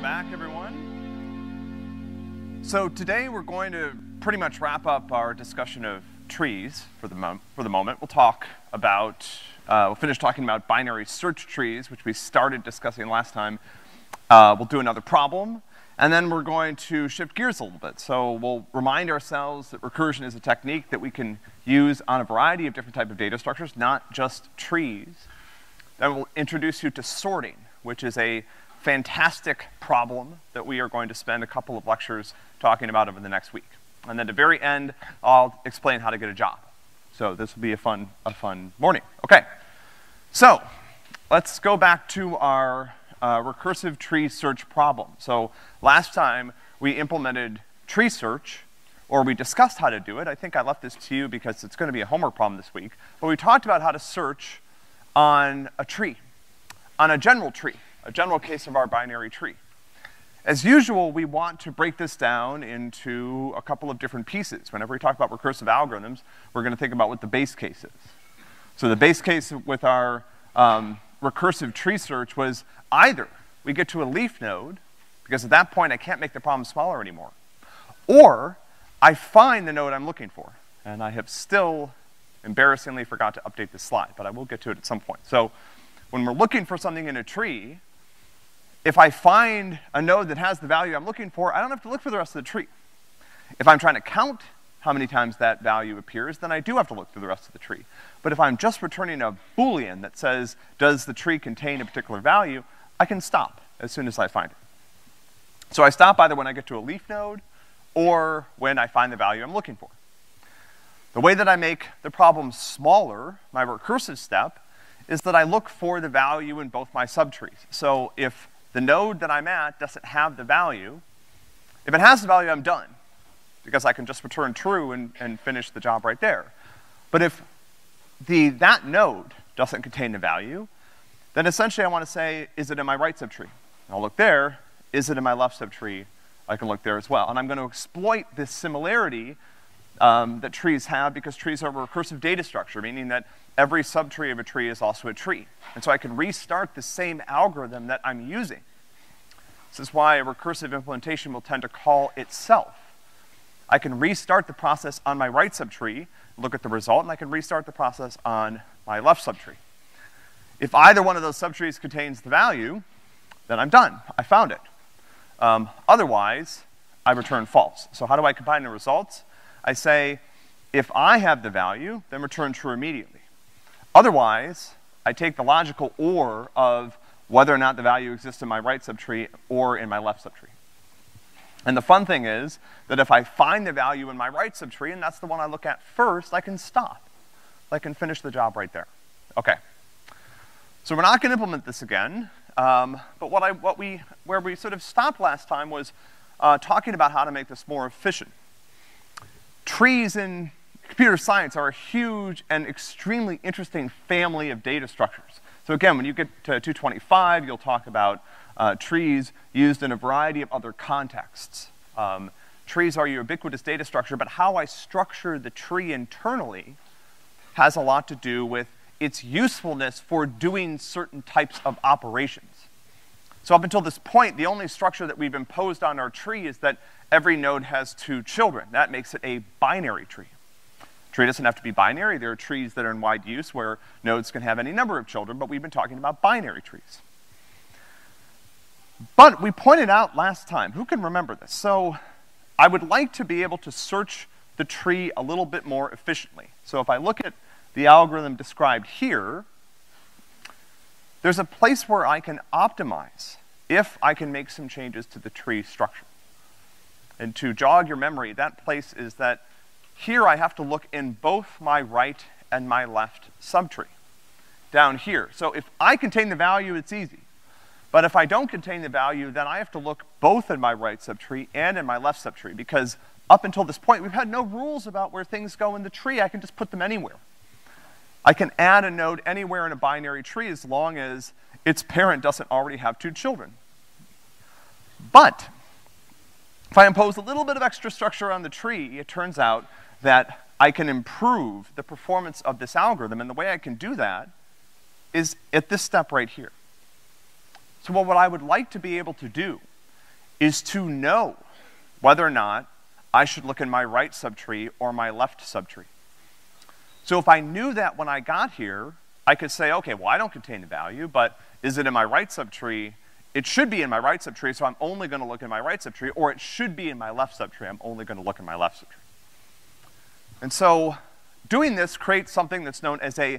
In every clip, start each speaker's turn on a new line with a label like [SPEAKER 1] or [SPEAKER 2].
[SPEAKER 1] Welcome back, everyone. So today we're going to pretty much wrap up our discussion of trees for the, for the moment. We'll talk about, uh, we'll finish talking about binary search trees, which we started discussing last time. Uh, we'll do another problem, and then we're going to shift gears a little bit. So we'll remind ourselves that recursion is a technique that we can use on a variety of different type of data structures, not just trees. Then we'll introduce you to sorting, which is a fantastic problem that we are going to spend a couple of lectures talking about over the next week. And then at the very end, I'll explain how to get a job. So this will be a fun, a fun morning. Okay. So let's go back to our uh, recursive tree search problem. So last time we implemented tree search, or we discussed how to do it. I think I left this to you because it's going to be a homework problem this week. But we talked about how to search on a tree, on a general tree, a general case of our binary tree. As usual, we want to break this down into a couple of different pieces. Whenever we talk about recursive algorithms, we're going to think about what the base case is. So the base case with our um, recursive tree search was either we get to a leaf node, because at that point I can't make the problem smaller anymore, or I find the node I'm looking for. And I have still embarrassingly forgot to update this slide, but I will get to it at some point. So when we're looking for something in a tree, if I find a node that has the value I'm looking for, I don't have to look for the rest of the tree. If I'm trying to count how many times that value appears, then I do have to look through the rest of the tree. But if I'm just returning a Boolean that says, does the tree contain a particular value, I can stop as soon as I find it. So I stop either when I get to a leaf node or when I find the value I'm looking for. The way that I make the problem smaller, my recursive step, is that I look for the value in both my subtrees. So if the node that I'm at doesn't have the value, if it has the value, I'm done, because I can just return true and, and finish the job right there. But if the, that node doesn't contain the value, then essentially I want to say, is it in my right subtree? I'll look there. Is it in my left subtree? I can look there as well. And I'm going to exploit this similarity um, that trees have because trees are a recursive data structure, meaning that every subtree of a tree is also a tree. And so I can restart the same algorithm that I'm using. This is why a recursive implementation will tend to call itself. I can restart the process on my right subtree, look at the result, and I can restart the process on my left subtree. If either one of those subtrees contains the value, then I'm done. I found it. Um, otherwise, I return false. So how do I combine the results? I say, if I have the value, then return true immediately. Otherwise, I take the logical OR of whether or not the value exists in my right subtree or in my left subtree. And the fun thing is that if I find the value in my right subtree, and that's the one I look at first, I can stop. I can finish the job right there. Okay. So we're not going to implement this again, um, but what I, what we, where we sort of stopped last time was uh, talking about how to make this more efficient. Trees in computer science are a huge and extremely interesting family of data structures. So again, when you get to 225, you'll talk about uh, trees used in a variety of other contexts. Um, trees are a ubiquitous data structure, but how I structure the tree internally has a lot to do with its usefulness for doing certain types of operations. So up until this point, the only structure that we've imposed on our tree is that every node has two children. That makes it a binary tree. Tree doesn't have to be binary. There are trees that are in wide use where nodes can have any number of children, but we've been talking about binary trees. But we pointed out last time, who can remember this? So I would like to be able to search the tree a little bit more efficiently. So if I look at the algorithm described here, there's a place where I can optimize if I can make some changes to the tree structure. And to jog your memory, that place is that here I have to look in both my right and my left subtree, down here. So if I contain the value, it's easy. But if I don't contain the value, then I have to look both in my right subtree and in my left subtree, because up until this point, we've had no rules about where things go in the tree. I can just put them anywhere. I can add a node anywhere in a binary tree as long as its parent doesn't already have two children. But if I impose a little bit of extra structure on the tree, it turns out that I can improve the performance of this algorithm, and the way I can do that is at this step right here. So what I would like to be able to do is to know whether or not I should look in my right subtree or my left subtree. So if I knew that when I got here, I could say, okay, well, I don't contain the value, but is it in my right subtree? It should be in my right subtree, so I'm only going to look in my right subtree, or it should be in my left subtree, I'm only going to look in my left subtree. And so doing this creates something that's known as a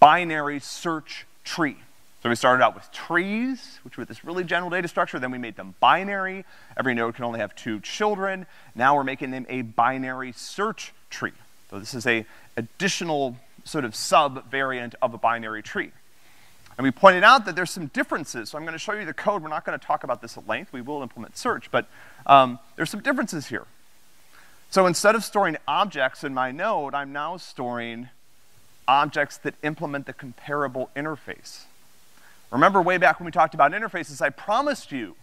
[SPEAKER 1] binary search tree. So we started out with trees, which were this really general data structure. Then we made them binary. Every node can only have two children. Now we're making them a binary search tree. So this is a additional sort of sub-variant of a binary tree. And we pointed out that there's some differences. So I'm going to show you the code. We're not going to talk about this at length. We will implement search, but um, there's some differences here. So instead of storing objects in my node, I'm now storing objects that implement the comparable interface. Remember way back when we talked about interfaces, I promised you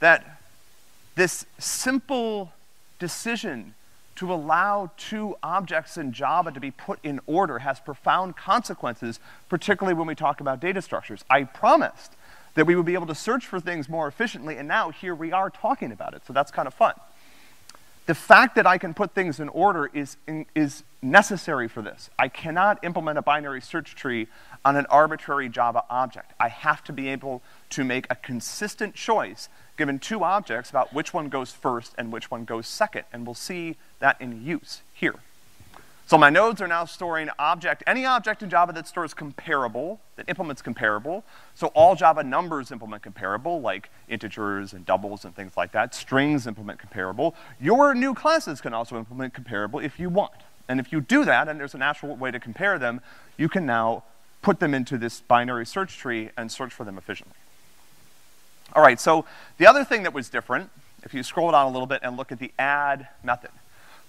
[SPEAKER 1] that this simple decision to allow two objects in Java to be put in order has profound consequences, particularly when we talk about data structures. I promised that we would be able to search for things more efficiently, and now here we are talking about it, so that's kind of fun. The fact that I can put things in order is, in, is necessary for this. I cannot implement a binary search tree on an arbitrary Java object. I have to be able to make a consistent choice given two objects about which one goes first and which one goes second, and we'll see that in use here. So my nodes are now storing object, any object in Java that stores comparable, that implements comparable. So all Java numbers implement comparable, like integers and doubles and things like that. Strings implement comparable. Your new classes can also implement comparable if you want. And if you do that, and there's a natural way to compare them, you can now put them into this binary search tree and search for them efficiently. All right, so the other thing that was different, if you scroll down a little bit and look at the add method.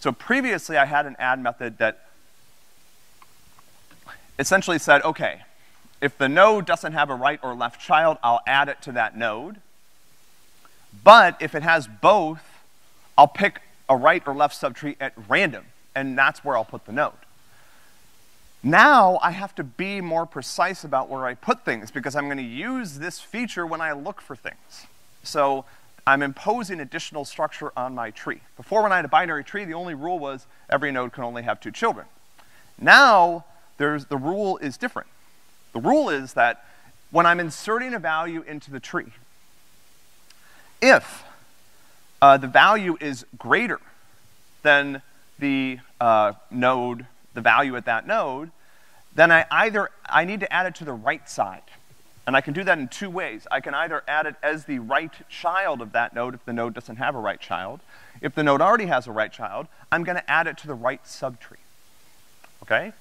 [SPEAKER 1] So previously I had an add method that essentially said, okay, if the node doesn't have a right or left child, I'll add it to that node. But if it has both, I'll pick a right or left subtree at random, and that's where I'll put the node. Now I have to be more precise about where I put things because I'm going to use this feature when I look for things. So I'm imposing additional structure on my tree. Before when I had a binary tree, the only rule was every node can only have two children. Now, there's, the rule is different. The rule is that when I'm inserting a value into the tree, if uh, the value is greater than the uh, node, the value at that node, then I either, I need to add it to the right side. And I can do that in two ways. I can either add it as the right child of that node if the node doesn't have a right child. If the node already has a right child, I'm going to add it to the right subtree. Okay?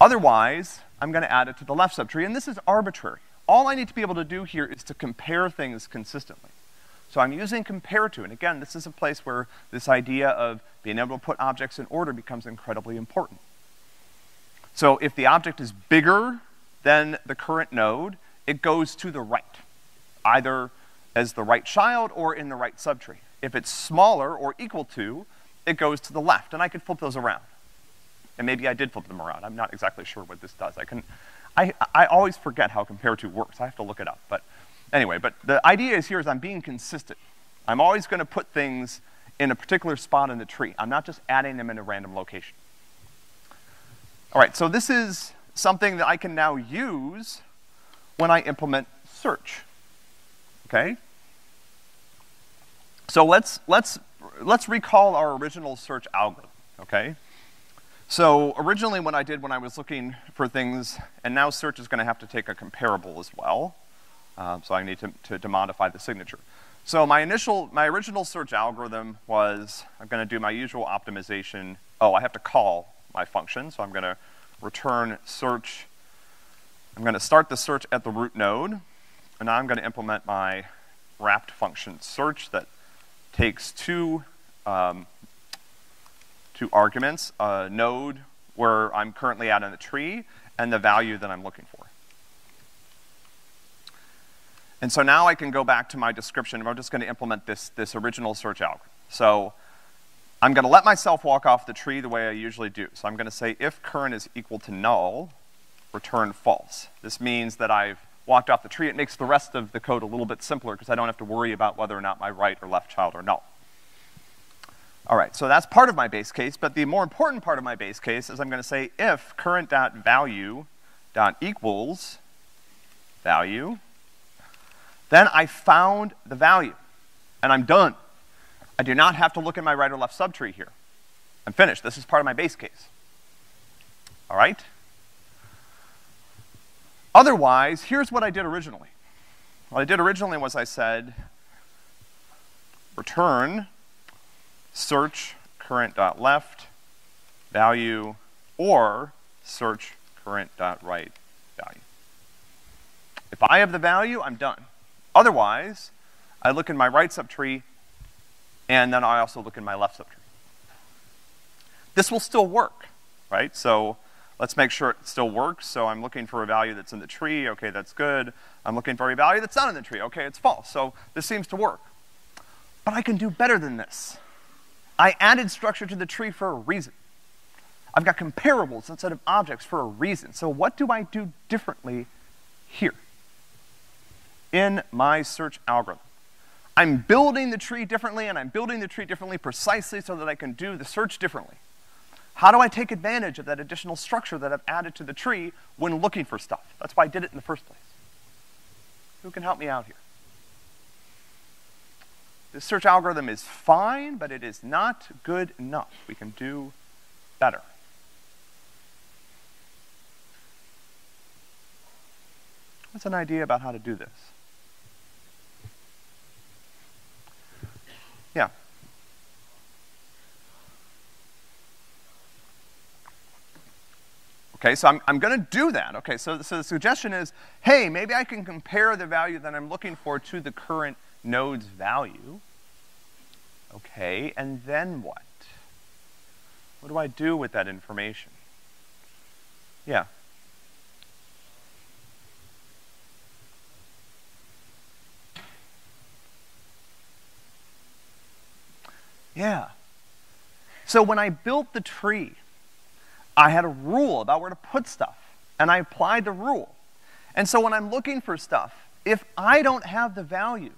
[SPEAKER 1] Otherwise, I'm going to add it to the left subtree, and this is arbitrary. All I need to be able to do here is to compare things consistently. So I'm using compare to, and again, this is a place where this idea of being able to put objects in order becomes incredibly important. So if the object is bigger than the current node, it goes to the right, either as the right child or in the right subtree. If it's smaller or equal to, it goes to the left, and I could flip those around. And maybe I did flip them around. I'm not exactly sure what this does. I can, I, I always forget how compare to works. I have to look it up. But anyway, but the idea is here is I'm being consistent. I'm always going to put things in a particular spot in the tree. I'm not just adding them in a random location. All right, so this is something that I can now use when I implement search. Okay? So let's, let's, let's recall our original search algorithm, okay? So originally what I did when I was looking for things, and now search is gonna have to take a comparable as well. Um, so I need to, to, to modify the signature. So my initial, my original search algorithm was, I'm gonna do my usual optimization. Oh, I have to call my function, so I'm gonna return search I'm going to start the search at the root node, and now I'm going to implement my wrapped function search that takes two, um, two arguments, a node where I'm currently at in the tree, and the value that I'm looking for. And so now I can go back to my description, and I'm just going to implement this, this original search algorithm. So I'm going to let myself walk off the tree the way I usually do. So I'm going to say if current is equal to null, return false. This means that I've walked off the tree. It makes the rest of the code a little bit simpler because I don't have to worry about whether or not my right or left child are null. All right, so that's part of my base case, but the more important part of my base case is I'm gonna say if current.value dot equals value, then I found the value, and I'm done. I do not have to look at my right or left subtree here. I'm finished. This is part of my base case. All right? Otherwise, here's what I did originally. What I did originally was I said, return search current.left value or search current.right value. If I have the value, I'm done. Otherwise, I look in my right subtree, and then I also look in my left subtree. This will still work, right? So let's make sure it still works. So I'm looking for a value that's in the tree. Okay, that's good. I'm looking for a value that's not in the tree. Okay, it's false. So this seems to work. But I can do better than this. I added structure to the tree for a reason. I've got comparables instead of objects for a reason. So what do I do differently here? in my search algorithm. I'm building the tree differently, and I'm building the tree differently precisely so that I can do the search differently. How do I take advantage of that additional structure that I've added to the tree when looking for stuff? That's why I did it in the first place. Who can help me out here? This search algorithm is fine, but it is not good enough. We can do better. What's an idea about how to do this? Yeah. Okay, so I'm, I'm gonna do that. Okay, so, so the suggestion is, hey, maybe I can compare the value that I'm looking for to the current node's value. Okay, and then what? What do I do with that information? Yeah. Yeah. So when I built the tree, I had a rule about where to put stuff, and I applied the rule. And so when I'm looking for stuff, if I don't have the value,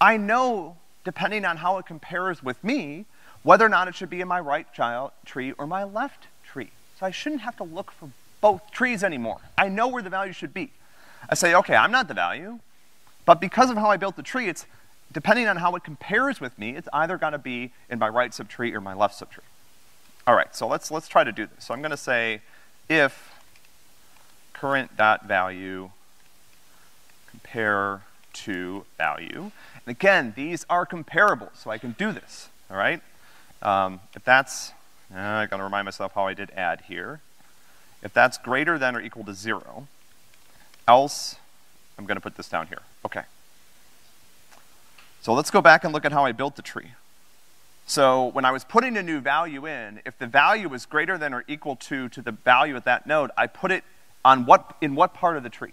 [SPEAKER 1] I know, depending on how it compares with me, whether or not it should be in my right child tree or my left tree. So I shouldn't have to look for both trees anymore. I know where the value should be. I say, okay, I'm not the value, but because of how I built the tree, it's depending on how it compares with me, it's either going to be in my right subtree or my left subtree. All right, so let's, let's try to do this. So I'm going to say if current dot value compare to value. And again, these are comparable, so I can do this, all right? Um, if that's, uh, I gotta remind myself how I did add here. If that's greater than or equal to zero, else I'm gonna put this down here. Okay. So let's go back and look at how I built the tree. So when I was putting a new value in, if the value was greater than or equal to, to the value at that node, I put it on what, in what part of the tree?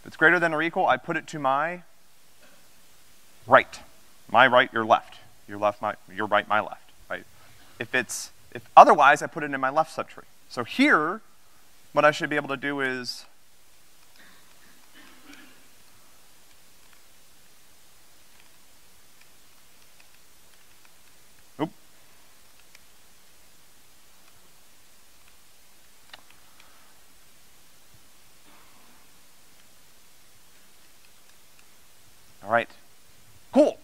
[SPEAKER 1] If it's greater than or equal, I put it to my right. My right, your left. Your left, my, your right, my left, right? If it's, if otherwise, I put it in my left subtree. So here, what I should be able to do is All right. Cool.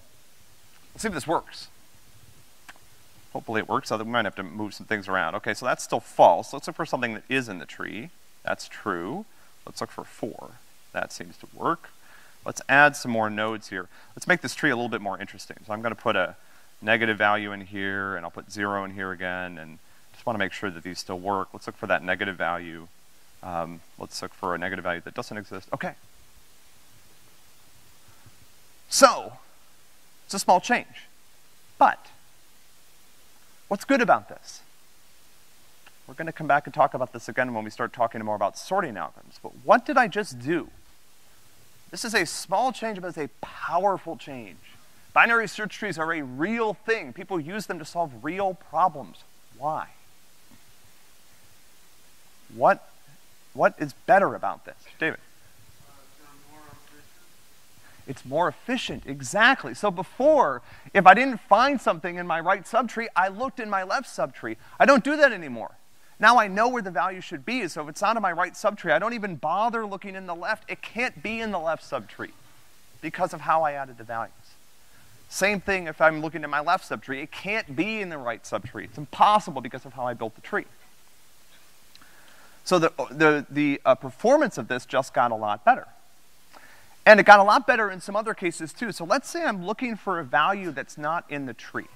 [SPEAKER 1] Let's see if this works. Hopefully it works, otherwise we might have to move some things around. Okay, so that's still false. Let's look for something that is in the tree. That's true. Let's look for four. That seems to work. Let's add some more nodes here. Let's make this tree a little bit more interesting. So I'm gonna put a negative value in here, and I'll put zero in here again, and just wanna make sure that these still work. Let's look for that negative value. Um, let's look for a negative value that doesn't exist. Okay, so, it's a small change. But, what's good about this? We're going to come back and talk about this again when we start talking more about sorting algorithms. But what did I just do? This is a small change, but it's a powerful change. Binary search trees are a real thing. People use them to solve real problems. Why? What what is better about this? David? It's more efficient, exactly. So before, if I didn't find something in my right subtree, I looked in my left subtree. I don't do that anymore. Now I know where the value should be, so if it's not in my right subtree, I don't even bother looking in the left. It can't be in the left subtree because of how I added the values. Same thing if I'm looking in my left subtree. It can't be in the right subtree. It's impossible because of how I built the tree. So the, the, the uh, performance of this just got a lot better. And it got a lot better in some other cases too. So let's say I'm looking for a value that's not in the tree.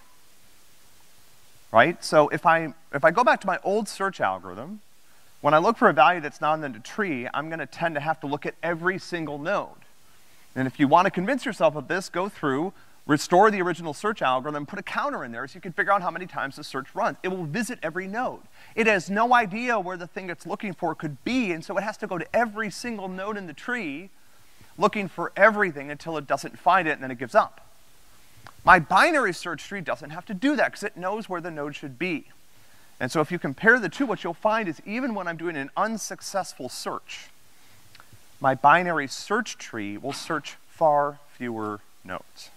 [SPEAKER 1] Right? So if I, if I go back to my old search algorithm, when I look for a value that's not in the tree, I'm going to tend to have to look at every single node. And if you want to convince yourself of this, go through, restore the original search algorithm, put a counter in there so you can figure out how many times the search runs. It will visit every node. It has no idea where the thing it's looking for could be, and so it has to go to every single node in the tree looking for everything until it doesn't find it and then it gives up. My binary search tree doesn't have to do that because it knows where the node should be. And so if you compare the two, what you'll find is even when I'm doing an unsuccessful search, my binary search tree will search far fewer nodes.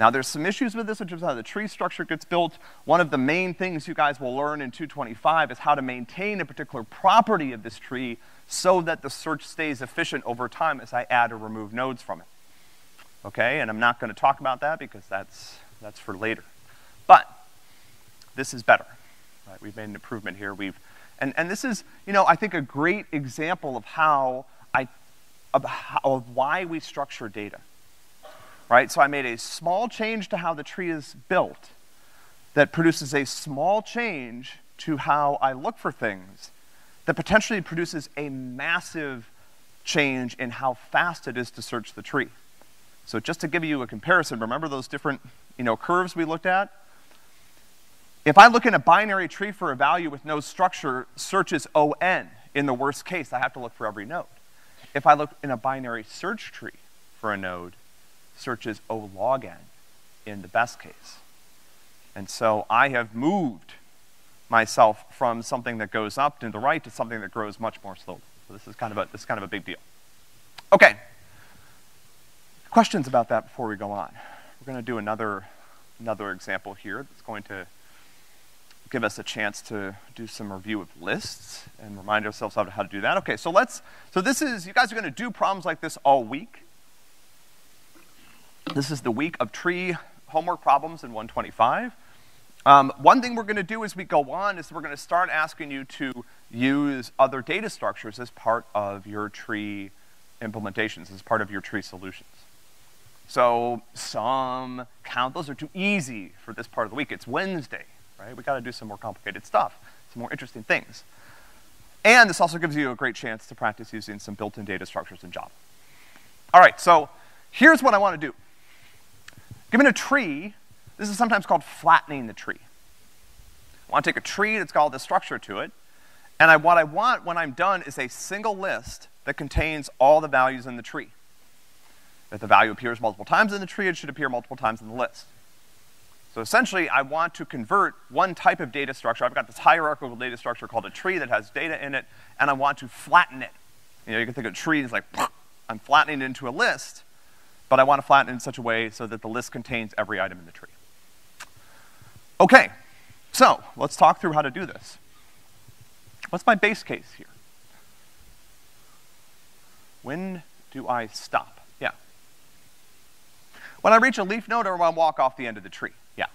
[SPEAKER 1] Now, there's some issues with this in terms of how the tree structure gets built. One of the main things you guys will learn in 225 is how to maintain a particular property of this tree so that the search stays efficient over time as I add or remove nodes from it. Okay, and I'm not going to talk about that because that's, that's for later. But this is better. Right? We've made an improvement here. We've, and, and this is, you know, I think a great example of how I, of, how, of why we structure data right? So I made a small change to how the tree is built that produces a small change to how I look for things that potentially produces a massive change in how fast it is to search the tree. So just to give you a comparison, remember those different you know, curves we looked at? If I look in a binary tree for a value with no structure, search is ON. In the worst case, I have to look for every node. If I look in a binary search tree for a node, searches O log n in the best case. And so I have moved myself from something that goes up to the right to something that grows much more slowly. So this is kind of a, this is kind of a big deal. Okay. Questions about that before we go on? We're going to do another, another example here that's going to give us a chance to do some review of lists and remind ourselves to, how to do that. Okay, so let's, so this is, you guys are going to do problems like this all week. This is the week of tree homework problems in 125. Um, one thing we're going to do as we go on is we're going to start asking you to use other data structures as part of your tree implementations, as part of your tree solutions. So some count, those are too easy for this part of the week. It's Wednesday, right? We got to do some more complicated stuff, some more interesting things. And this also gives you a great chance to practice using some built-in data structures in Java. All right, so here's what I want to do. Given a tree, this is sometimes called flattening the tree. I want to take a tree that's got all this structure to it, and I, what I want when I'm done is a single list that contains all the values in the tree. If the value appears multiple times in the tree, it should appear multiple times in the list. So essentially, I want to convert one type of data structure. I've got this hierarchical data structure called a tree that has data in it, and I want to flatten it. You know, you can think of a tree as like, I'm flattening it into a list, but I want to flatten it in such a way so that the list contains every item in the tree. Okay, so let's talk through how to do this. What's my base case here? When do I stop? Yeah. When I reach a leaf node or when I walk off the end of the tree? Yeah.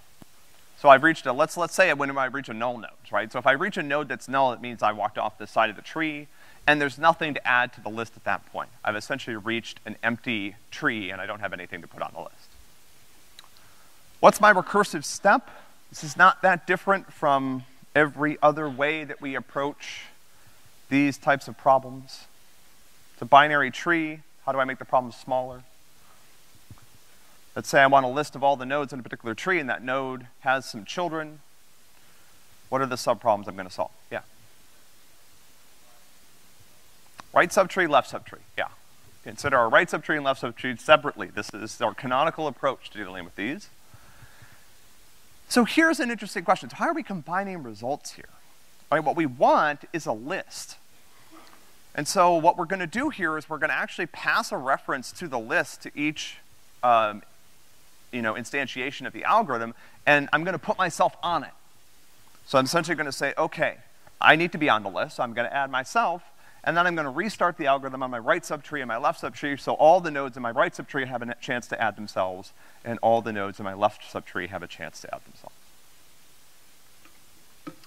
[SPEAKER 1] So I've reached a, let's, let's say when I reach a null node, right? So if I reach a node that's null, it means I walked off the side of the tree and there's nothing to add to the list at that point. I've essentially reached an empty tree and I don't have anything to put on the list. What's my recursive step? This is not that different from every other way that we approach these types of problems. It's a binary tree. How do I make the problem smaller? Let's say I want a list of all the nodes in a particular tree and that node has some children. What are the subproblems I'm going to solve? Yeah. Right subtree, left subtree, yeah. Consider our right subtree and left subtree separately. This is our canonical approach to dealing with these. So here's an interesting question. So how are we combining results here? Right, what we want is a list. And so what we're gonna do here is we're gonna actually pass a reference to the list to each, um, you know, instantiation of the algorithm, and I'm gonna put myself on it. So I'm essentially gonna say, okay, I need to be on the list, so I'm gonna add myself, and then I'm gonna restart the algorithm on my right subtree and my left subtree, so all the nodes in my right subtree have a chance to add themselves, and all the nodes in my left subtree have a chance to add themselves.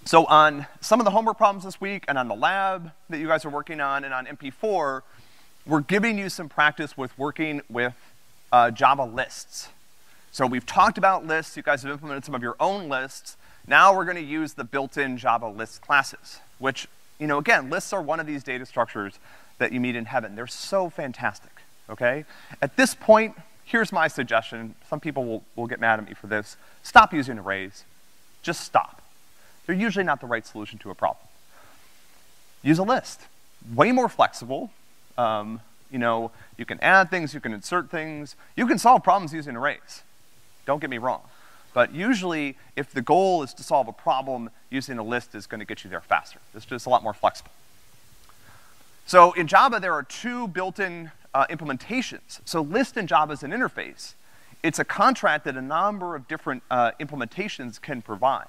[SPEAKER 1] So on some of the homework problems this week, and on the lab that you guys are working on, and on MP4, we're giving you some practice with working with uh, Java lists. So we've talked about lists, you guys have implemented some of your own lists. Now we're gonna use the built-in Java list classes, which you know, again, lists are one of these data structures that you meet in heaven. They're so fantastic, okay? At this point, here's my suggestion. Some people will, will get mad at me for this. Stop using arrays. Just stop. They're usually not the right solution to a problem. Use a list. Way more flexible. Um, you know, you can add things, you can insert things. You can solve problems using arrays. Don't get me wrong. But usually, if the goal is to solve a problem, using a list is gonna get you there faster. It's just a lot more flexible. So in Java, there are two built-in uh, implementations. So list in Java is an interface. It's a contract that a number of different uh, implementations can provide.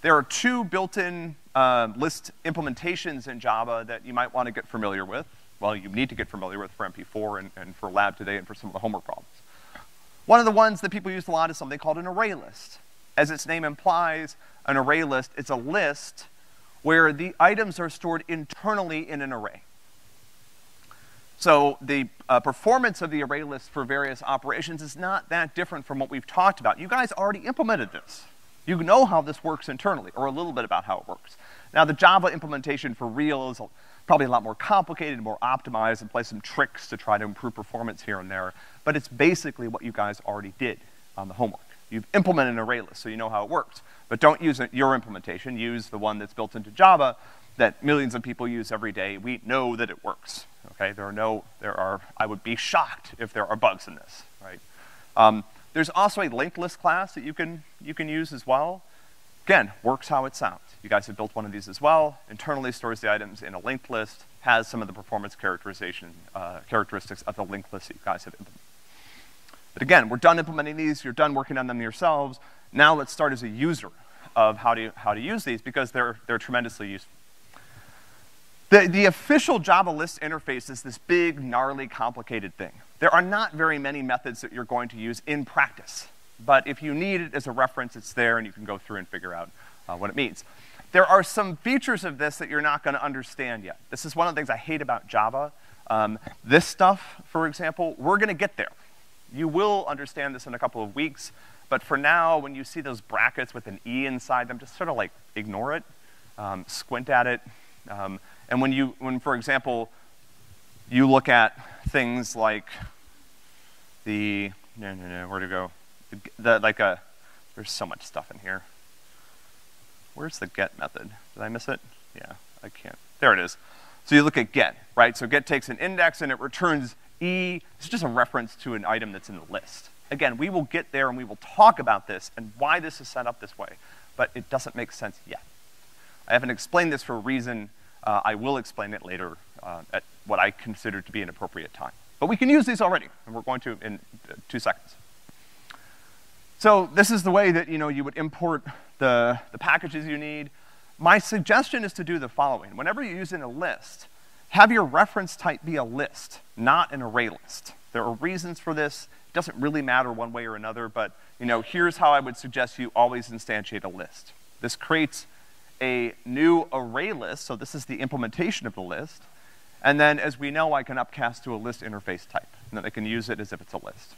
[SPEAKER 1] There are two built-in uh, list implementations in Java that you might want to get familiar with. Well, you need to get familiar with for MP4 and, and for lab today and for some of the homework problems. One of the ones that people use a lot is something called an array list. As its name implies, an array list is a list where the items are stored internally in an array. So the uh, performance of the array list for various operations is not that different from what we've talked about. You guys already implemented this. You know how this works internally, or a little bit about how it works. Now the Java implementation for real is probably a lot more complicated, more optimized, and play some tricks to try to improve performance here and there. But it's basically what you guys already did on the homework. You've implemented an array list, so you know how it works. But don't use your implementation, use the one that's built into Java that millions of people use every day. We know that it works, okay? There are no, there are, I would be shocked if there are bugs in this, right? Um, there's also a linked list class that you can, you can use as well. Again, works how it sounds. You guys have built one of these as well. Internally stores the items in a linked list, has some of the performance characterization uh, characteristics of the linked list that you guys have implemented. But again, we're done implementing these, you're done working on them yourselves. Now let's start as a user of how to, how to use these because they're, they're tremendously useful. The, the official Java list interface is this big, gnarly, complicated thing. There are not very many methods that you're going to use in practice. But if you need it as a reference, it's there and you can go through and figure out uh, what it means. There are some features of this that you're not gonna understand yet. This is one of the things I hate about Java. Um, this stuff, for example, we're gonna get there. You will understand this in a couple of weeks, but for now, when you see those brackets with an E inside them, just sort of like ignore it, um, squint at it. Um, and when you, when for example, you look at things like the, no, no, no, where to go? The, like a, there's so much stuff in here. Where's the get method? Did I miss it? Yeah, I can't. There it is. So you look at get, right? So get takes an index and it returns E. It's just a reference to an item that's in the list. Again, we will get there and we will talk about this and why this is set up this way, but it doesn't make sense yet. I haven't explained this for a reason. Uh, I will explain it later uh, at what I consider to be an appropriate time. But we can use these already, and we're going to in two seconds. So this is the way that you know you would import the, the packages you need. My suggestion is to do the following. Whenever you're using a list, have your reference type be a list, not an array list. There are reasons for this. It doesn't really matter one way or another, but you know, here's how I would suggest you always instantiate a list. This creates a new array list, so this is the implementation of the list. And then, as we know, I can upcast to a list interface type, and then I can use it as if it's a list.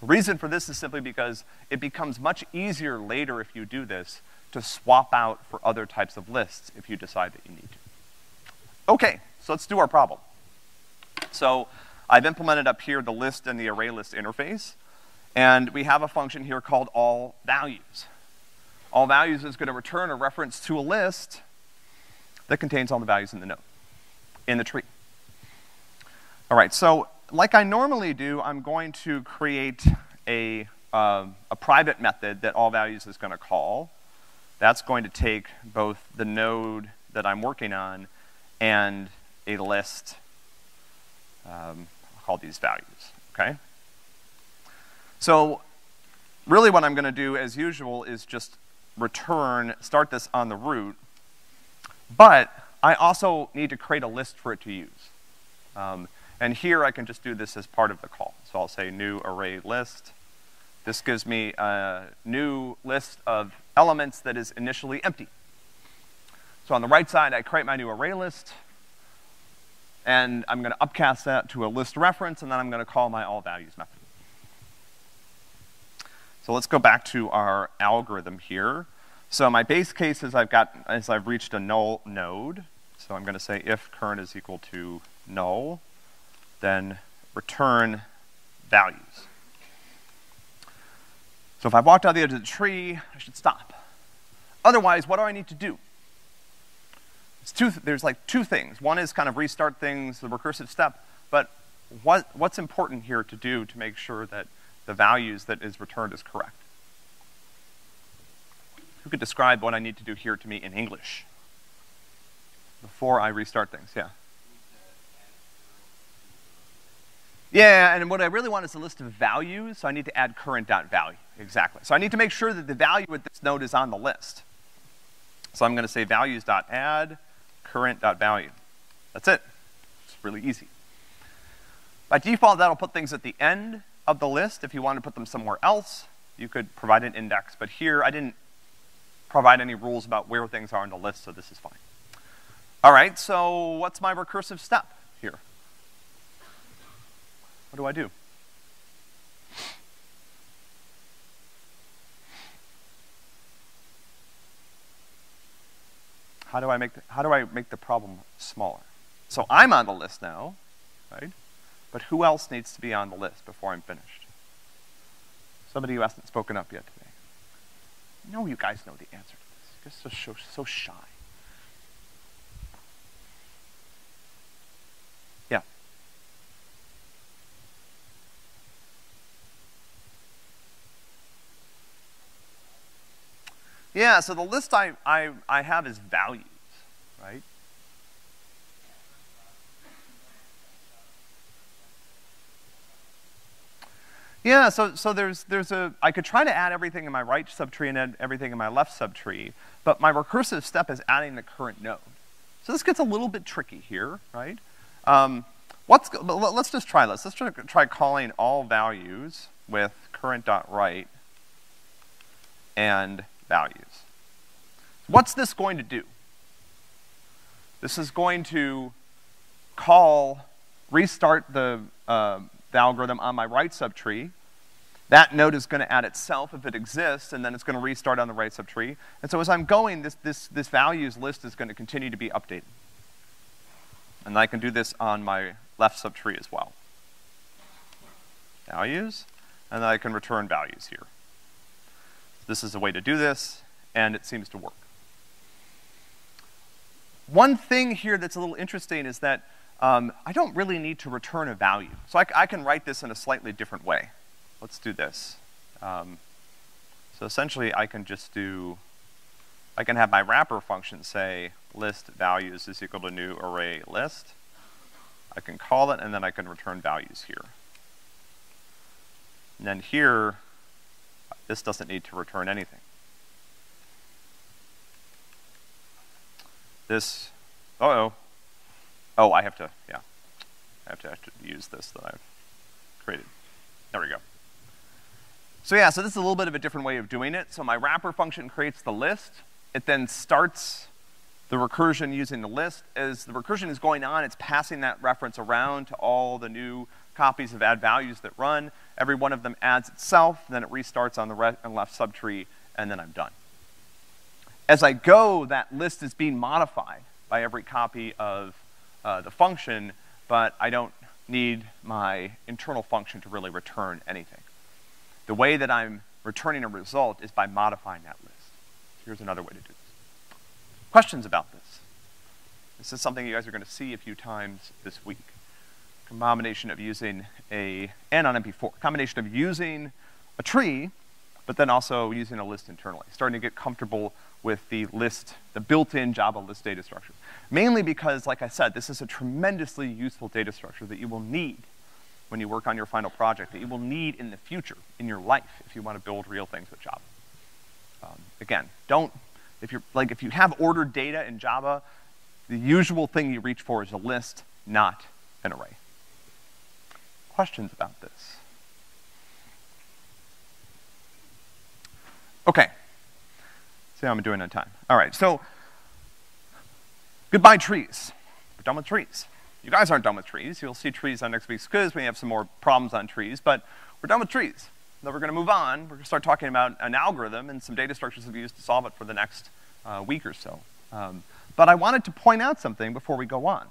[SPEAKER 1] The reason for this is simply because it becomes much easier later if you do this to swap out for other types of lists if you decide that you need to. Okay, so let's do our problem. So I've implemented up here the list and the array list interface, and we have a function here called all values. All values is gonna return a reference to a list that contains all the values in the node, in the tree. All right, so like I normally do, I'm going to create a, uh, a private method that all values is gonna call. That's going to take both the node that I'm working on and a list. Um, I'll call these values, okay? So really what I'm gonna do, as usual, is just return, start this on the root, but I also need to create a list for it to use. Um, and here I can just do this as part of the call. So I'll say new array list. This gives me a new list of elements that is initially empty. So on the right side, I create my new array list, and I'm gonna upcast that to a list reference, and then I'm gonna call my all values method. So let's go back to our algorithm here. So my base case is I've got, is I've reached a null node. So I'm gonna say if current is equal to null, then return values. So if I've walked out the edge of the tree, I should stop. Otherwise, what do I need to do? It's two, there's like two things. One is kind of restart things, the recursive step, but what, what's important here to do to make sure that the values that is returned is correct? Who could describe what I need to do here to me in English before I restart things? Yeah. Yeah, and what I really want is a list of values, so I need to add current.value, exactly. So I need to make sure that the value at this node is on the list. So I'm gonna say values.add current.value. That's it. It's really easy. By default, that'll put things at the end of the list. If you want to put them somewhere else, you could provide an index. But here, I didn't provide any rules about where things are in the list, so this is fine. All right, so what's my recursive step here? What do I do? How do I make the, how do I make the problem smaller? So I'm on the list now, right? But who else needs to be on the list before I'm finished? Somebody who hasn't spoken up yet today. No, you guys know the answer to this. You're just so, so shy. Yeah. Yeah, so the list I, I, I have is values, right? Yeah, so, so there's, there's a, I could try to add everything in my right subtree and add everything in my left subtree, but my recursive step is adding the current node. So this gets a little bit tricky here, right? Um, what's, let's just try this. Let's try, try calling all values with current.right and values. What's this going to do? This is going to call, restart the, uh, the algorithm on my right subtree. That node is going to add itself if it exists, and then it's going to restart on the right subtree. And so as I'm going, this, this, this values list is going to continue to be updated. And I can do this on my left subtree as well. Values, and then I can return values here. This is a way to do this, and it seems to work. One thing here that's a little interesting is that um, I don't really need to return a value. So I, I, can write this in a slightly different way. Let's do this. Um, so essentially I can just do, I can have my wrapper function say list values is equal to new array list. I can call it and then I can return values here. And then here, this doesn't need to return anything. This, uh oh Oh, I have to, yeah. I have to, have to use this that I've created. There we go. So yeah, so this is a little bit of a different way of doing it. So my wrapper function creates the list. It then starts the recursion using the list. As the recursion is going on, it's passing that reference around to all the new copies of add values that run. Every one of them adds itself, then it restarts on the right and left subtree, and then I'm done. As I go, that list is being modified by every copy of uh, the function, but I don't need my internal function to really return anything. The way that I'm returning a result is by modifying that list. Here's another way to do this. Questions about this? This is something you guys are going to see a few times this week. Combination of using a, and on MP4, combination of using a tree, but then also using a list internally, starting to get comfortable with the list, the built-in Java list data structure. Mainly because, like I said, this is a tremendously useful data structure that you will need when you work on your final project, that you will need in the future, in your life, if you want to build real things with Java. Um, again, don't, if you're, like, if you have ordered data in Java, the usual thing you reach for is a list, not an array. Questions about this? Okay. See how I'm doing on time. All right, so goodbye trees. We're done with trees. You guys aren't done with trees. You'll see trees on next week's quiz. We have some more problems on trees, but we're done with trees. Then we're gonna move on. We're gonna start talking about an algorithm and some data structures that we use to solve it for the next uh, week or so. Um, but I wanted to point out something before we go on,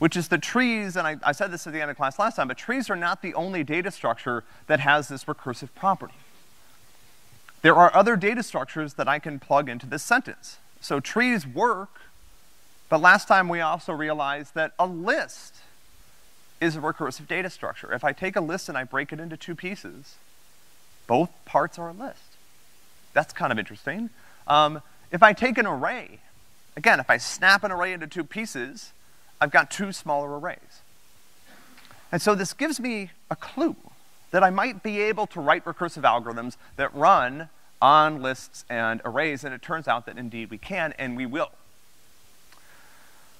[SPEAKER 1] which is the trees, and I, I said this at the end of class last time, but trees are not the only data structure that has this recursive property. There are other data structures that I can plug into this sentence. So trees work, but last time we also realized that a list is a recursive data structure. If I take a list and I break it into two pieces, both parts are a list. That's kind of interesting. Um, if I take an array, again, if I snap an array into two pieces, I've got two smaller arrays. And so this gives me a clue that I might be able to write recursive algorithms that run on lists and arrays, and it turns out that indeed we can, and we will.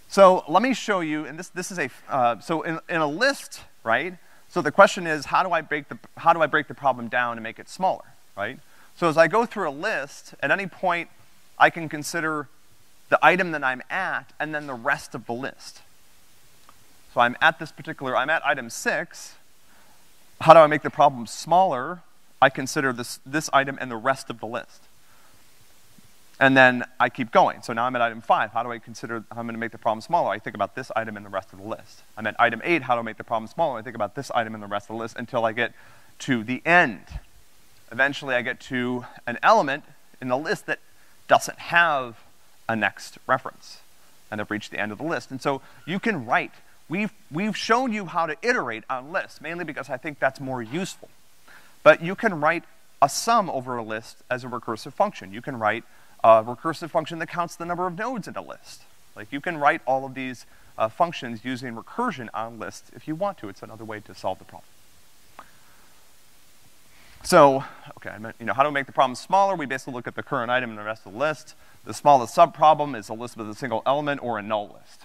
[SPEAKER 1] So let me show you, and this, this is a, uh, so in, in a list, right? So the question is, how do I break the, how do I break the problem down and make it smaller, right? So as I go through a list, at any point, I can consider the item that I'm at and then the rest of the list. So I'm at this particular, I'm at item six, how do I make the problem smaller? I consider this, this item and the rest of the list. And then I keep going. So now I'm at item five. How do I consider how I'm gonna make the problem smaller? I think about this item and the rest of the list. I'm at item eight. How do I make the problem smaller? I think about this item and the rest of the list until I get to the end. Eventually I get to an element in the list that doesn't have a next reference. And I've reached the end of the list. And so you can write We've, we've shown you how to iterate on lists, mainly because I think that's more useful. But you can write a sum over a list as a recursive function. You can write a recursive function that counts the number of nodes in a list. Like you can write all of these uh, functions using recursion on lists if you want to. It's another way to solve the problem. So, okay, I meant, you know, how do we make the problem smaller? We basically look at the current item and the rest of the list. The smallest subproblem is a list with a single element or a null list.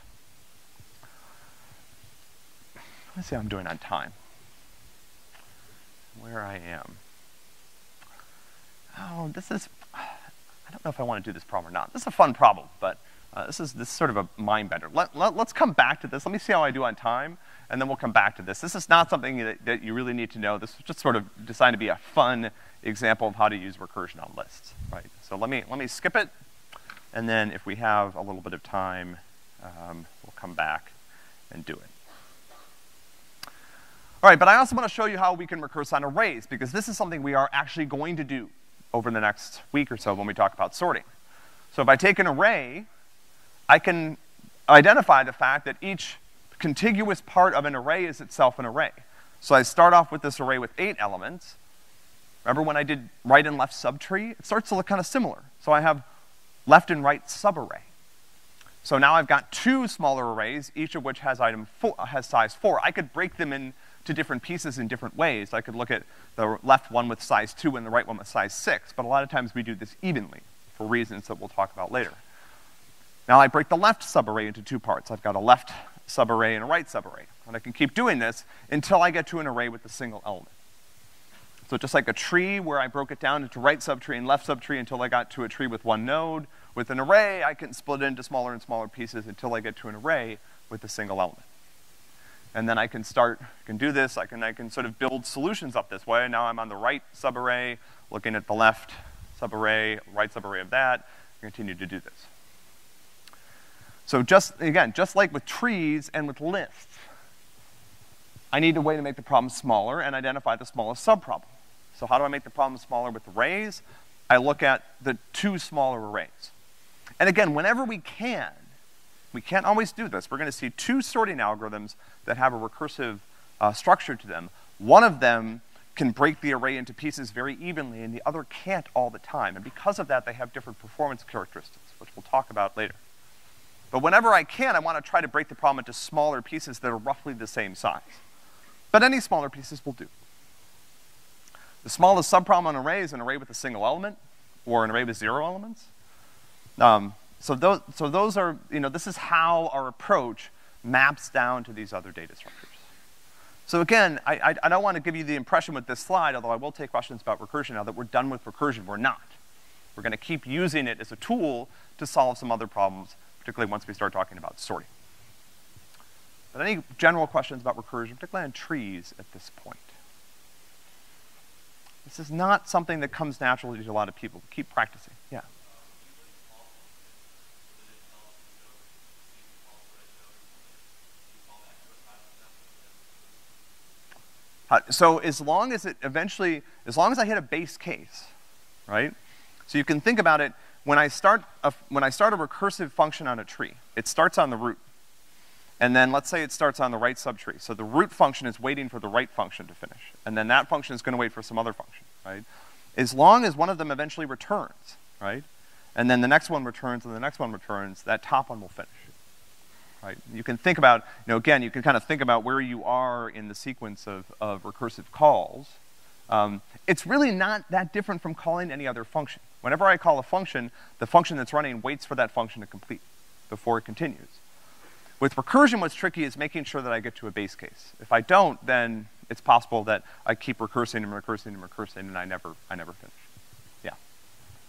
[SPEAKER 1] Let's see how I'm doing on time. Where I am. Oh, this is, I don't know if I want to do this problem or not. This is a fun problem, but uh, this, is, this is sort of a mind bender. Let, let, let's come back to this. Let me see how I do on time, and then we'll come back to this. This is not something that, that you really need to know. This is just sort of designed to be a fun example of how to use recursion on lists, right? So let me, let me skip it, and then if we have a little bit of time, um, we'll come back and do it. All right, but I also want to show you how we can recurse on arrays, because this is something we are actually going to do over the next week or so when we talk about sorting. So if I take an array, I can identify the fact that each contiguous part of an array is itself an array. So I start off with this array with eight elements. Remember when I did right and left subtree? It starts to look kind of similar. So I have left and right subarray. So now I've got two smaller arrays, each of which has item four, has size four. I could break them in to different pieces in different ways. I could look at the left one with size 2 and the right one with size 6, but a lot of times we do this evenly for reasons that we'll talk about later. Now I break the left subarray into two parts. I've got a left subarray and a right subarray. And I can keep doing this until I get to an array with a single element. So just like a tree where I broke it down into right subtree and left subtree until I got to a tree with one node, with an array I can split it into smaller and smaller pieces until I get to an array with a single element and then I can start, I can do this, I can, I can sort of build solutions up this way. Now I'm on the right subarray, looking at the left subarray, right subarray of that, continue to do this. So just, again, just like with trees and with lists, I need a way to make the problem smaller and identify the smallest subproblem. So how do I make the problem smaller with arrays? I look at the two smaller arrays. And again, whenever we can, we can't always do this. We're going to see two sorting algorithms that have a recursive uh, structure to them. One of them can break the array into pieces very evenly and the other can't all the time. And because of that, they have different performance characteristics, which we'll talk about later. But whenever I can, I want to try to break the problem into smaller pieces that are roughly the same size. But any smaller pieces will do. The smallest subproblem on an array is an array with a single element, or an array with zero elements. Um, so those, so those are, you know, this is how our approach maps down to these other data structures. So again, I, I, I don't want to give you the impression with this slide, although I will take questions about recursion now that we're done with recursion. We're not. We're going to keep using it as a tool to solve some other problems, particularly once we start talking about sorting. But any general questions about recursion, particularly on trees at this point? This is not something that comes naturally to a lot of people. Keep practicing. Yeah. Uh, so as long as it eventually, as long as I hit a base case, right? So you can think about it, when I start a, when I start a recursive function on a tree, it starts on the root. And then let's say it starts on the right subtree. So the root function is waiting for the right function to finish. And then that function is gonna wait for some other function, right? As long as one of them eventually returns, right? And then the next one returns and the next one returns, that top one will finish right? You can think about, you know, again, you can kind of think about where you are in the sequence of, of recursive calls. Um, it's really not that different from calling any other function. Whenever I call a function, the function that's running waits for that function to complete before it continues. With recursion, what's tricky is making sure that I get to a base case. If I don't, then it's possible that I keep recursing and recursing and recursing and I never, I never finish.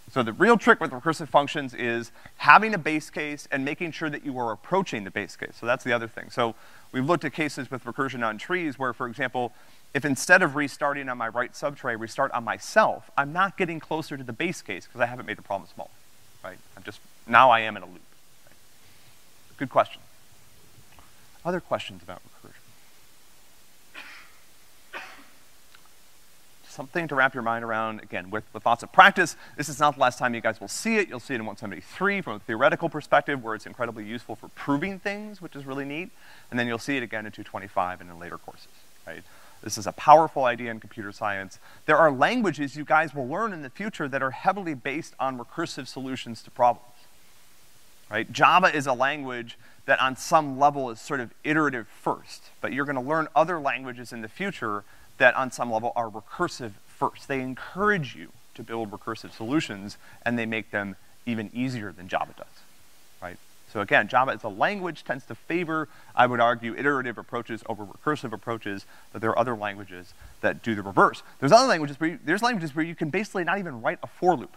[SPEAKER 1] So the real trick with recursive functions is having a base case and making sure that you are approaching the base case. So that's the other thing. So we've looked at cases with recursion on trees where, for example, if instead of restarting on my right subtree, restart on myself, I'm not getting closer to the base case because I haven't made the problem smaller, right? I'm just, now I am in a loop. Right? Good question. Other questions about recursion? Something to wrap your mind around, again, with, with lots of practice. This is not the last time you guys will see it. You'll see it in 173 from a theoretical perspective where it's incredibly useful for proving things, which is really neat. And then you'll see it again in 225 and in later courses, right? This is a powerful idea in computer science. There are languages you guys will learn in the future that are heavily based on recursive solutions to problems, right? Java is a language that on some level is sort of iterative first, but you're gonna learn other languages in the future that on some level are recursive first. They encourage you to build recursive solutions and they make them even easier than Java does, right? So again, Java as a language tends to favor, I would argue, iterative approaches over recursive approaches, but there are other languages that do the reverse. There's other languages where you, there's languages where you can basically not even write a for loop,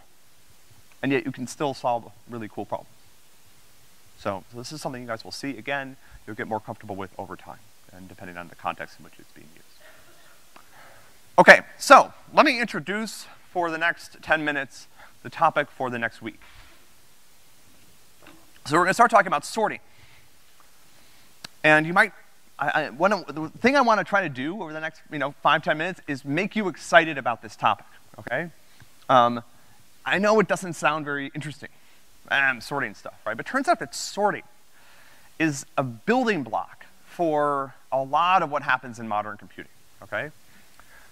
[SPEAKER 1] and yet you can still solve really cool problems. So, so this is something you guys will see. Again, you'll get more comfortable with over time, and depending on the context in which it's being used. Okay, so let me introduce for the next 10 minutes the topic for the next week. So we're going to start talking about sorting. And you might, I, I, one of, the thing I want to try to do over the next, you know, five, 10 minutes is make you excited about this topic, okay? Um, I know it doesn't sound very interesting, um, sorting stuff, right? But turns out that sorting is a building block for a lot of what happens in modern computing, okay?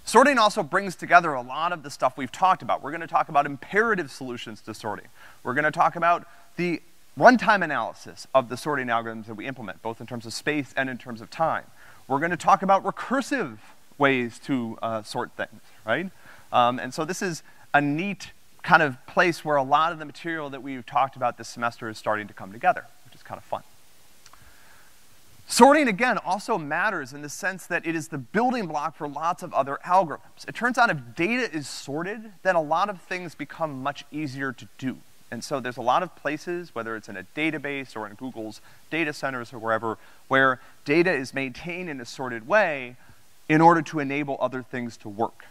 [SPEAKER 1] Sorting also brings together a lot of the stuff we've talked about. We're gonna talk about imperative solutions to sorting. We're gonna talk about the runtime analysis of the sorting algorithms that we implement, both in terms of space and in terms of time. We're gonna talk about recursive ways to uh, sort things, right? Um, and so this is a neat kind of place where a lot of the material that we've talked about this semester is starting to come together, which is kind of fun. Sorting, again, also matters in the sense that it is the building block for lots of other algorithms. It turns out if data is sorted, then a lot of things become much easier to do. And so there's a lot of places, whether it's in a database or in Google's data centers or wherever, where data is maintained in a sorted way in order to enable other things to work.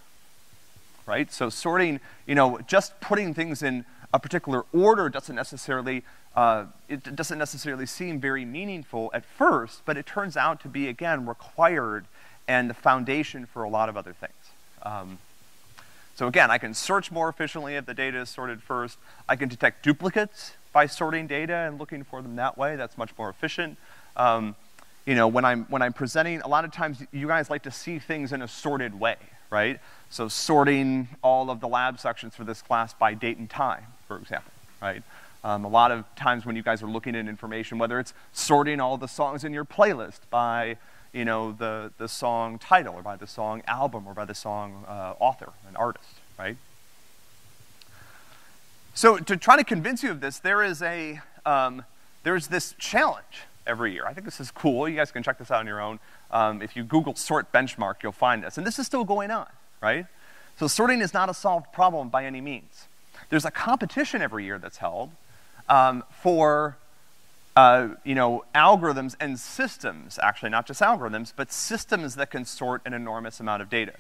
[SPEAKER 1] Right? So sorting, you know, just putting things in a particular order doesn't necessarily uh, it doesn't necessarily seem very meaningful at first, but it turns out to be, again, required and the foundation for a lot of other things. Um, so again, I can search more efficiently if the data is sorted first. I can detect duplicates by sorting data and looking for them that way. That's much more efficient. Um, you know, when I'm, when I'm presenting, a lot of times you guys like to see things in a sorted way, right? So sorting all of the lab sections for this class by date and time, for example, right? Um, a lot of times when you guys are looking at information, whether it's sorting all the songs in your playlist by, you know, the, the song title or by the song album or by the song uh, author, an artist, right? So to try to convince you of this, there is a, um, there's this challenge every year. I think this is cool. You guys can check this out on your own. Um, if you Google sort benchmark, you'll find this. And this is still going on, right? So sorting is not a solved problem by any means. There's a competition every year that's held um, for uh, you know, algorithms and systems, actually, not just algorithms, but systems that can sort an enormous amount of data.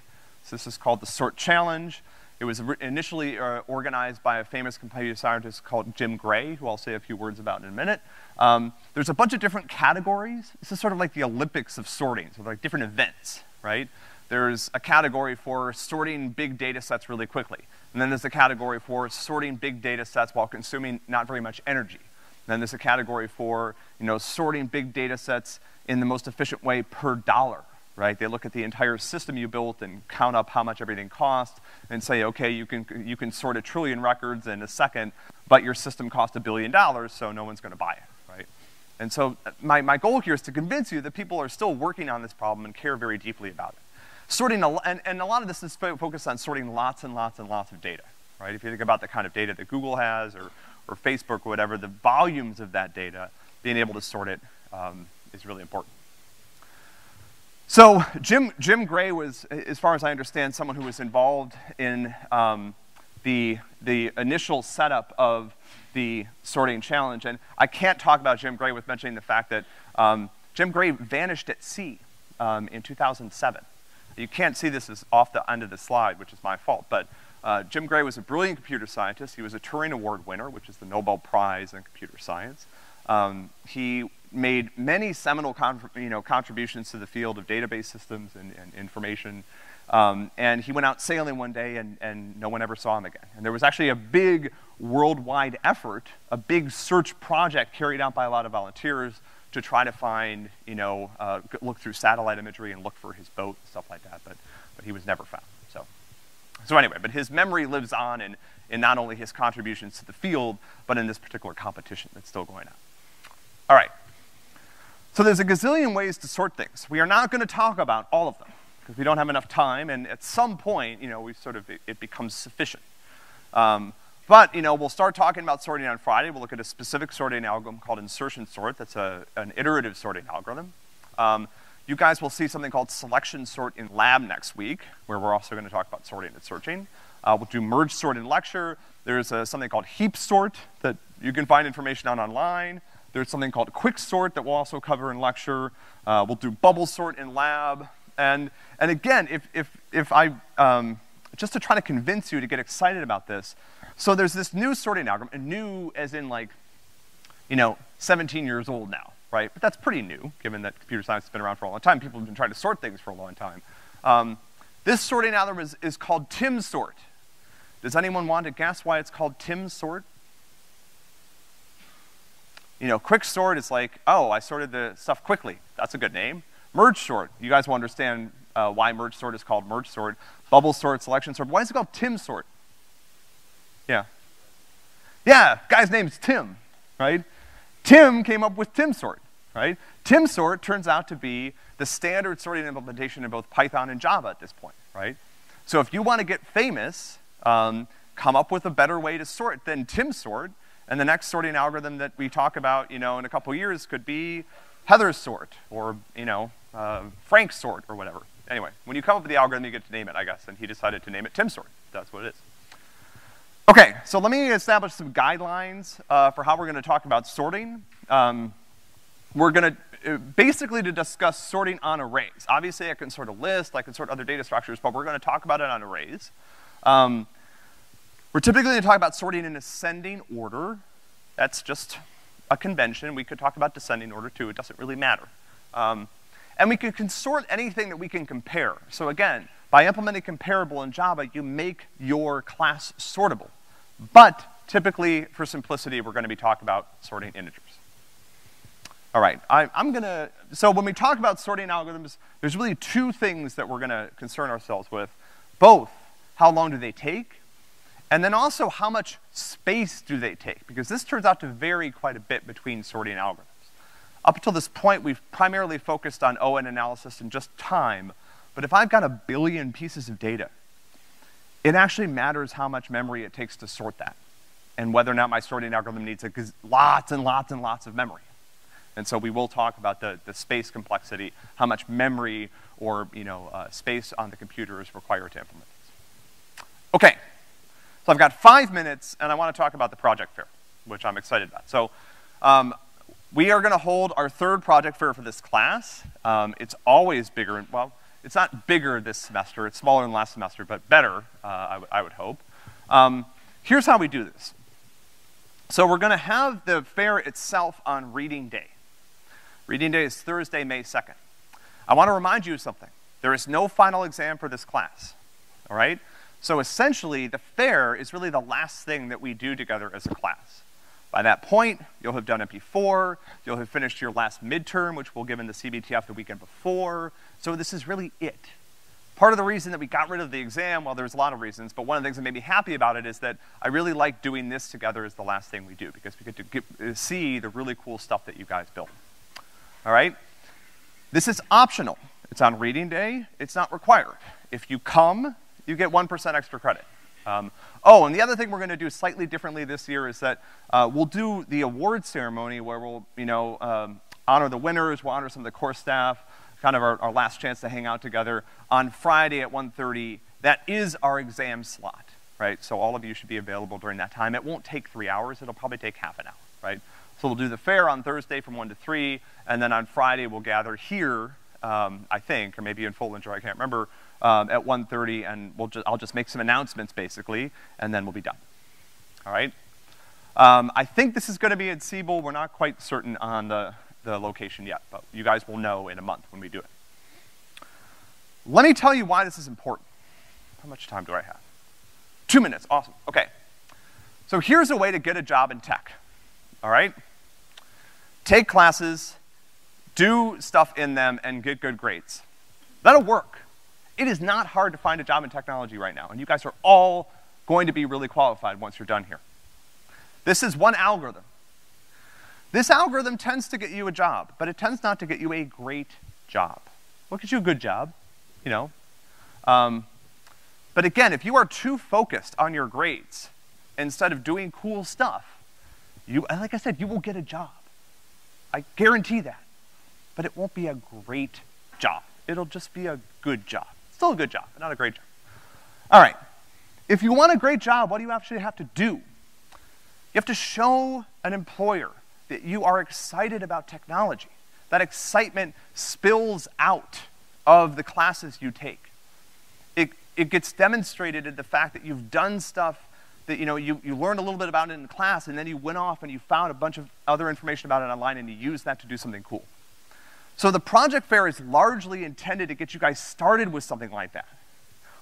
[SPEAKER 1] So this is called the SORT Challenge. It was initially uh, organized by a famous computer scientist called Jim Gray, who I'll say a few words about in a minute. Um, there's a bunch of different categories. This is sort of like the Olympics of sorting, so like different events, right? There's a category for sorting big data sets really quickly. And then there's a category for sorting big data sets while consuming not very much energy. And then there's a category for, you know, sorting big data sets in the most efficient way per dollar, right? They look at the entire system you built and count up how much everything cost and say, okay, you can, you can sort a trillion records in a second, but your system cost a billion dollars, so no one's gonna buy it, right? And so uh, my, my goal here is to convince you that people are still working on this problem and care very deeply about it. Sorting, a, and, and a lot of this is focused on sorting lots and lots and lots of data, right? If you think about the kind of data that Google has or, or Facebook or whatever, the volumes of that data, being able to sort it um, is really important. So Jim, Jim Gray was, as far as I understand, someone who was involved in um, the, the initial setup of the sorting challenge. And I can't talk about Jim Gray with mentioning the fact that um, Jim Gray vanished at sea um, in 2007. You can't see this as off the end of the slide, which is my fault, but uh, Jim Gray was a brilliant computer scientist. He was a Turing Award winner, which is the Nobel Prize in computer science. Um, he made many seminal you know, contributions to the field of database systems and, and information. Um, and he went out sailing one day and, and no one ever saw him again. And there was actually a big worldwide effort, a big search project carried out by a lot of volunteers to try to find, you know, uh, look through satellite imagery and look for his boat and stuff like that, but, but he was never found, so. So anyway, but his memory lives on in, in not only his contributions to the field, but in this particular competition that's still going on. All right, so there's a gazillion ways to sort things. We are not going to talk about all of them because we don't have enough time, and at some point, you know, we sort of, it, it becomes sufficient. Um, but, you know, we'll start talking about sorting on Friday. We'll look at a specific sorting algorithm called insertion sort. That's a, an iterative sorting algorithm. Um, you guys will see something called selection sort in lab next week, where we're also gonna talk about sorting and searching. Uh, we'll do merge sort in lecture. There's a, something called heap sort that you can find information on online. There's something called quick sort that we'll also cover in lecture. Uh, we'll do bubble sort in lab. And, and again, if, if, if I, um, just to try to convince you to get excited about this, so there's this new sorting algorithm, and new as in like, you know, 17 years old now, right? But that's pretty new, given that computer science has been around for a long time. People have been trying to sort things for a long time. Um, this sorting algorithm is, is called TimSort. Does anyone want to guess why it's called TimSort? You know, quick sort is like, oh, I sorted the stuff quickly. That's a good name. Merge sort, you guys will understand uh, why merge sort is called merge sort. Bubble sort, selection sort. Why is it called Tim sort? Yeah. Yeah, guy's name's Tim, right? Tim came up with Tim sort, right? Tim sort turns out to be the standard sorting implementation in both Python and Java at this point, right? So if you want to get famous, um, come up with a better way to sort than Tim sort, and the next sorting algorithm that we talk about, you know, in a couple years could be Heather's sort, or, you know, uh, Frank sort, or whatever. Anyway, when you come up with the algorithm, you get to name it, I guess, and he decided to name it Tim sort. That's what it is. Okay, so let me establish some guidelines uh, for how we're gonna talk about sorting. Um, we're gonna, uh, basically to discuss sorting on arrays. Obviously I can sort a list, I can sort other data structures, but we're gonna talk about it on arrays. Um, we're typically going to talk about sorting in ascending order. That's just a convention. We could talk about descending order too. It doesn't really matter. Um, and we can sort anything that we can compare. So again, by implementing comparable in Java, you make your class sortable. But typically, for simplicity, we're going to be talking about sorting integers. All right, I, am gonna, so when we talk about sorting algorithms, there's really two things that we're gonna concern ourselves with. both how long do they take, and then also how much space do they take, because this turns out to vary quite a bit between sorting algorithms. Up until this point, we've primarily focused on ON analysis and just time, but if I've got a billion pieces of data, it actually matters how much memory it takes to sort that, and whether or not my sorting algorithm needs a, lots and lots and lots of memory. And so we will talk about the, the space complexity, how much memory or you know, uh, space on the computer is required to implement this. Okay, so I've got five minutes, and I want to talk about the project fair, which I'm excited about. So um, we are gonna hold our third project fair for this class. Um, it's always bigger, well, it's not bigger this semester, it's smaller than last semester, but better, uh, I, would hope. Um, here's how we do this. So we're gonna have the fair itself on reading day. Reading day is Thursday, May 2nd. I wanna remind you of something. There is no final exam for this class, all right? So essentially, the fair is really the last thing that we do together as a class. By that point, you'll have done MP4, you'll have finished your last midterm, which we'll give in the CBTF the weekend before. So this is really it. Part of the reason that we got rid of the exam, well, there's a lot of reasons, but one of the things that made me happy about it is that I really like doing this together as the last thing we do because we get to get, uh, see the really cool stuff that you guys build. All right? This is optional. It's on reading day. It's not required. If you come, you get 1% extra credit. Um, oh, and the other thing we're gonna do slightly differently this year is that uh, we'll do the award ceremony where we'll, you know, um, honor the winners, we'll honor some of the core staff, kind of our, our last chance to hang out together on Friday at 1.30. That is our exam slot, right? So all of you should be available during that time. It won't take three hours, it'll probably take half an hour, right? So we'll do the fair on Thursday from 1 to 3, and then on Friday we'll gather here, um, I think, or maybe in Foellinger, I can't remember, um, at 1.30, and we'll ju I'll just make some announcements, basically, and then we'll be done. All right? Um, I think this is going to be at Siebel. We're not quite certain on the, the location yet, but you guys will know in a month when we do it. Let me tell you why this is important. How much time do I have? Two minutes, awesome, okay. So here's a way to get a job in tech, all right? Take classes, do stuff in them, and get good grades. That'll work. It is not hard to find a job in technology right now, and you guys are all going to be really qualified once you're done here. This is one algorithm. This algorithm tends to get you a job, but it tends not to get you a great job. What gets you a good job, you know? Um, but again, if you are too focused on your grades instead of doing cool stuff, you, like I said, you will get a job. I guarantee that. But it won't be a great job. It'll just be a good job. Still a good job, but not a great job. All right. If you want a great job, what do you actually have to do? You have to show an employer that you are excited about technology. That excitement spills out of the classes you take. It, it gets demonstrated in the fact that you've done stuff that you know you, you learned a little bit about it in class and then you went off and you found a bunch of other information about it online and you used that to do something cool. So the project fair is largely intended to get you guys started with something like that.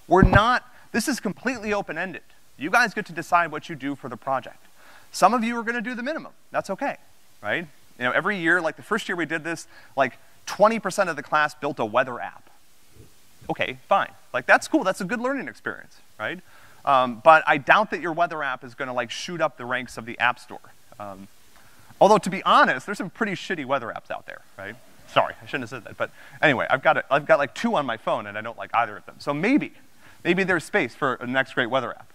[SPEAKER 1] We're not, this is completely open-ended. You guys get to decide what you do for the project. Some of you are gonna do the minimum. That's okay, right? You know, every year, like the first year we did this, like 20% of the class built a weather app. Okay, fine. Like that's cool, that's a good learning experience, right? Um, but I doubt that your weather app is gonna like shoot up the ranks of the App Store. Um, although to be honest, there's some pretty shitty weather apps out there, right? Sorry, I shouldn't have said that. But anyway, I've got, a, I've got like two on my phone and I don't like either of them. So maybe, maybe there's space for a next great weather app.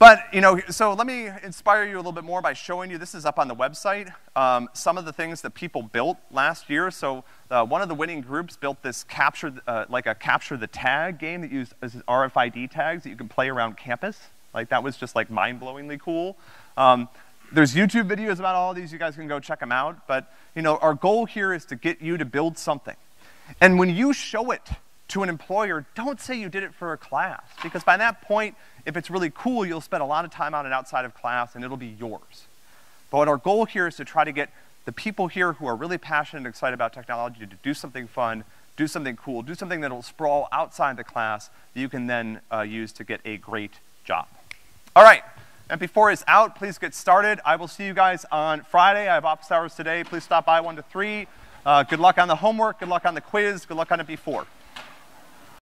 [SPEAKER 1] But, you know, so let me inspire you a little bit more by showing you, this is up on the website, um, some of the things that people built last year. So uh, one of the winning groups built this capture, uh, like a capture the tag game that used RFID tags that you can play around campus. Like that was just like mind-blowingly cool. Um, there's YouTube videos about all of these. You guys can go check them out. But, you know, our goal here is to get you to build something. And when you show it to an employer, don't say you did it for a class. Because by that point, if it's really cool, you'll spend a lot of time on it outside of class and it'll be yours. But our goal here is to try to get the people here who are really passionate and excited about technology to do something fun, do something cool, do something that will sprawl outside the class that you can then uh, use to get a great job. All right. MP4 is out. Please get started. I will see you guys on Friday. I have office hours today. Please stop by 1 to 3. Uh, good luck on the homework. Good luck on the quiz. Good luck on MP4.